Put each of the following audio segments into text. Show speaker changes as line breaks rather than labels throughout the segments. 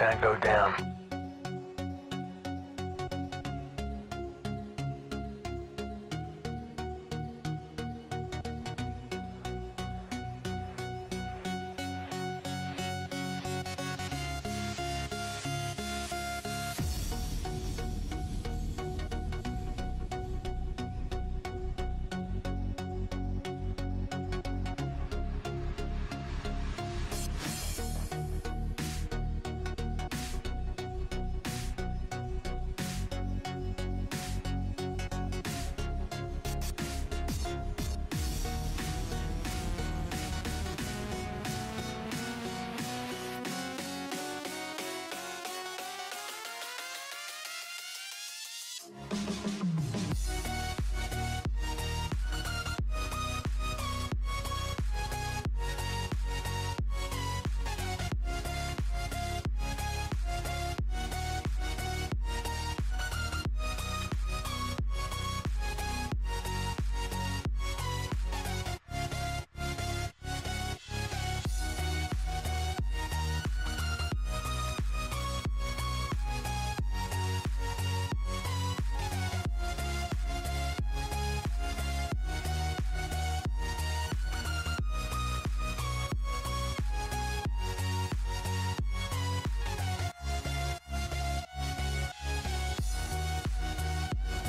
Tango down.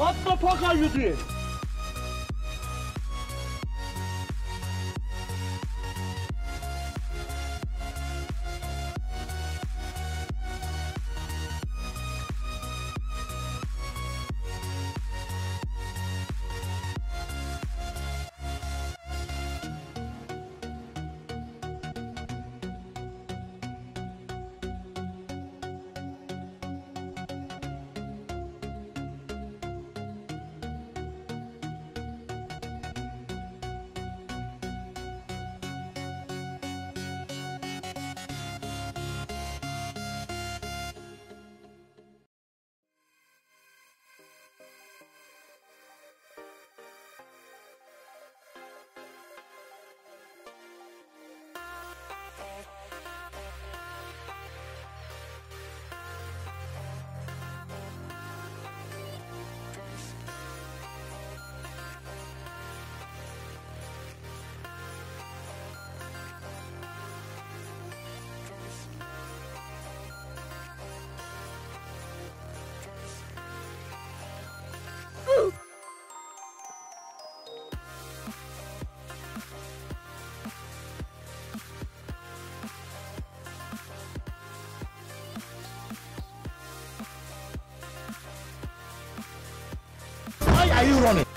What the fuck? are you running?